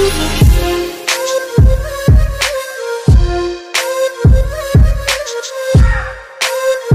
Thank you.